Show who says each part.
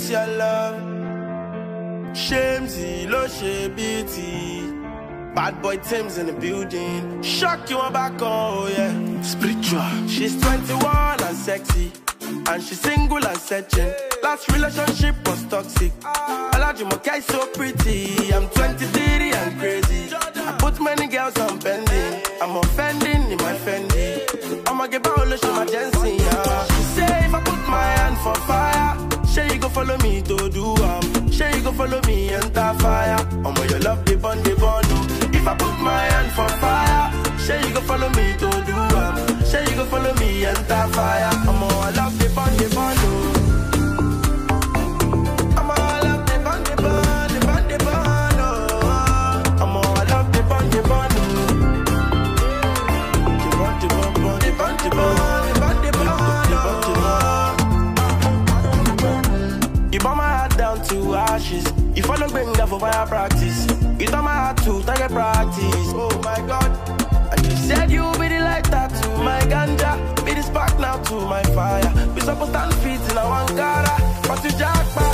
Speaker 1: this your love. Shamesy, lo beauty. Bad boy Timz in the building. Shock you on back, oh yeah. Spiritual. She's 21 and sexy. And she's single and searching. Last relationship was toxic. Alajimoka is so pretty. I'm 23 and crazy. I put many girls on pending. I'm offending in my Fendi. I'ma give violation emergency. Yeah. Enter fire. I'ma I love the bun the bun. oh. I'ma I love the bun the bun the bun the bun. oh. I'ma I love the bun the bun. oh. The bun the bun bun the bun the bun. You my heart down to ashes. You follow Benga for fire practice. You turn my heart to target practice. Oh my God. And you said you be to stand feet in a one cara. But you jackpot.